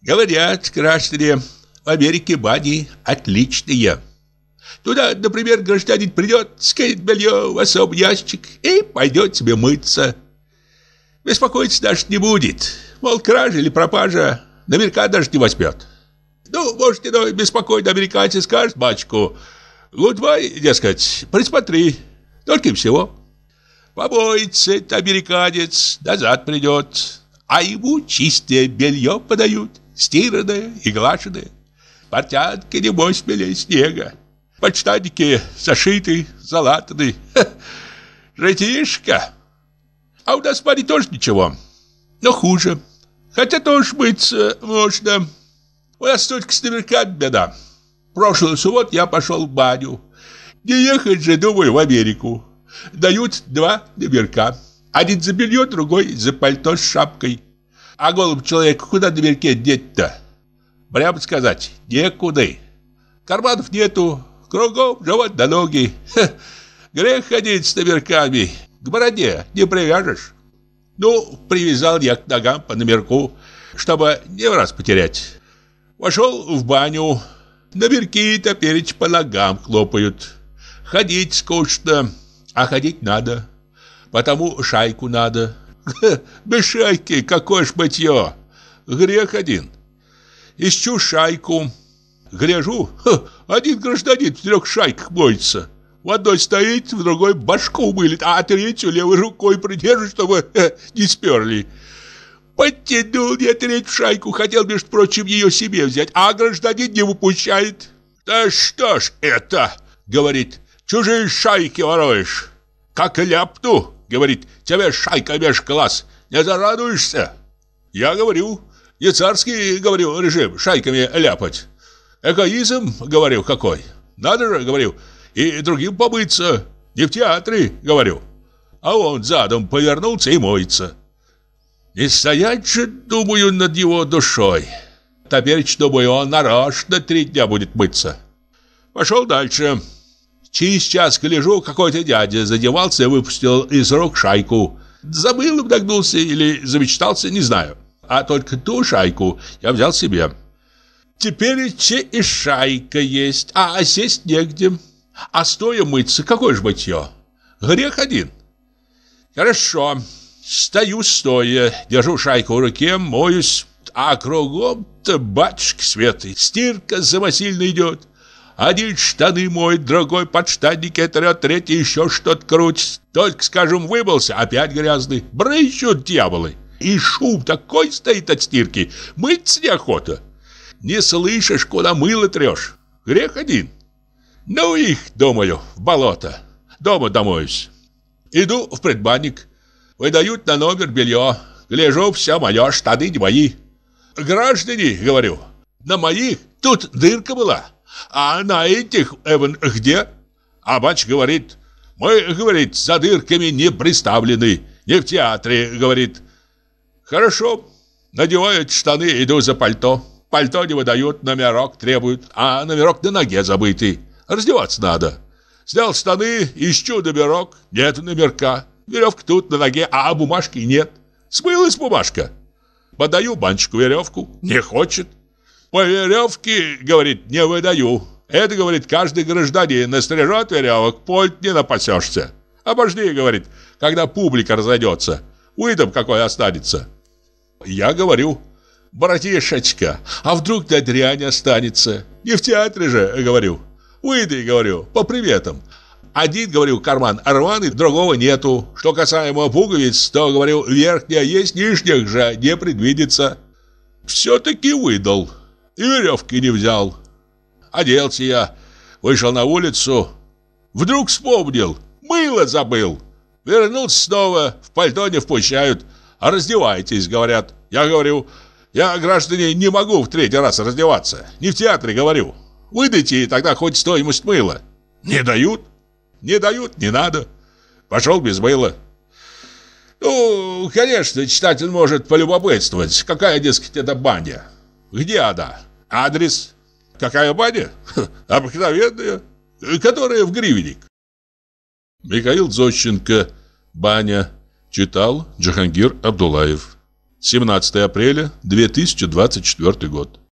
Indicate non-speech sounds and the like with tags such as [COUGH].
Говорят, граждане, в Америке бани отличные. Туда, например, гражданин придет, скинет белье в особый ящик и пойдет себе мыться. Беспокоиться даже не будет. Мол, кража или пропажа, наверняка даже не возьмет. Ну, может, иной беспокойный американец скажет банщику, Goodbye, дескать, присмотри, только и всего. Побоится это американец, назад придет, а ему чистое белье подают, стиранное и глаженное. Портянки, небось, смелее снега. Почтанники зашиты, залатаны. Житишка. А у нас парень тоже ничего, но хуже. Хотя тоже быть можно. У нас только с наверхами беда. Прошлую субботу я пошел в баню. Не ехать же, думаю, в Америку. Дают два номерка. Один за белье, другой за пальто с шапкой. А голубь человеку куда номерке деть-то? Прямо сказать, некуда. Карманов нету, кругом живот до ноги. Ха, грех ходить с номерками. К бороде не привяжешь. Ну, привязал я к ногам по номерку, чтобы не в раз потерять. Вошел в баню. Номерки-то перечь по ногам хлопают. Ходить скучно, а ходить надо. Потому шайку надо. [LAUGHS] Без шайки какое ж мытье. Грех один. Ищу шайку. Гляжу, один гражданин в трех шайках моется. В одной стоит, в другой башку мылит, а третью левой рукой придержит, чтобы не сперли. Подтянул я третью шайку, хотел, между прочим, ее себе взять, а гражданин не выпущает. «Да что ж это?» — говорит. «Чужие шайки воруешь». «Как ляпну?» — говорит. «Тебе шайка меж глаз. Не зарадуешься?» Я говорю. Не царский, говорю, режим шайками ляпать. Эгоизм, говорю, какой. Надо же, говорю, и другим побыться. Не в театре, говорю. А он задом повернулся и моется. Не стоять же, думаю, над его душой. Теперь, думаю, он нарочно три дня будет мыться. Пошел дальше. Через час гляжу, какой-то дядя задевался и выпустил из рук шайку. Забыл, вдохнулся или замечтался, не знаю. А только ту шайку я взял себе. Теперь че и шайка есть, а сесть негде. А стоя мыться, какое ж мытье? Грех один. Хорошо. Стою стоя, держу шайку в руке, моюсь, а кругом-то батюшки светы, стирка замасильно идет. Один штаны моет, другой подштанники трет, третий еще что-то крутит. Только, скажем, вымылся, опять грязный. Брыщут дьяволы. И шум такой стоит от стирки, мыться неохота. Не слышишь, куда мыло трешь. Грех один. Ну их, думаю, в болото. Дома домоюсь. Иду в предбанник. Выдают на номер белье. Гляжу, все мое, штаны не мои. Граждане, говорю, на моих тут дырка была. А на этих, Эван, где? А батч говорит, мы, говорит, за дырками не приставлены. Не в театре, говорит. Хорошо. Надевают штаны, иду за пальто. Пальто не выдают, номерок требуют, а номерок на ноге забытый. Раздеваться надо. Снял штаны, ищу номерок, нет номерка. Веревка тут на ноге, а бумажки нет. Смылась бумажка. Подаю банчику веревку, не хочет. По веревке, говорит, не выдаю. Это, говорит, каждый гражданин настрижет веревок, польт не напасешься. Обожди, говорит, когда публика разойдется. Выдам, какой останется. Я говорю, братишечка, а вдруг до дрянь останется? Не в театре же, говорю. Выдай, говорю, по приветам. Один, говорю, карман рваный, другого нету. Что касаемо пуговиц, то, говорю, верхняя есть, нижних же не предвидится. Все-таки выдал. И веревки не взял. Оделся я, вышел на улицу. Вдруг вспомнил, мыло забыл. Вернулся снова, в пальто не впущают. А раздевайтесь, говорят. Я говорю, я, граждане, не могу в третий раз раздеваться. Не в театре, говорю. Выдайте тогда хоть стоимость мыла. Не дают. Не дают, не надо. Пошел без мыла. Ну, конечно, читатель может полюбопытствовать, какая, дескать, это баня. Где она? Адрес? Какая баня? Обыкновенная, которая в гривенник. Михаил Зощенко, баня, читал Джахангир Абдулаев. 17 апреля 2024 год.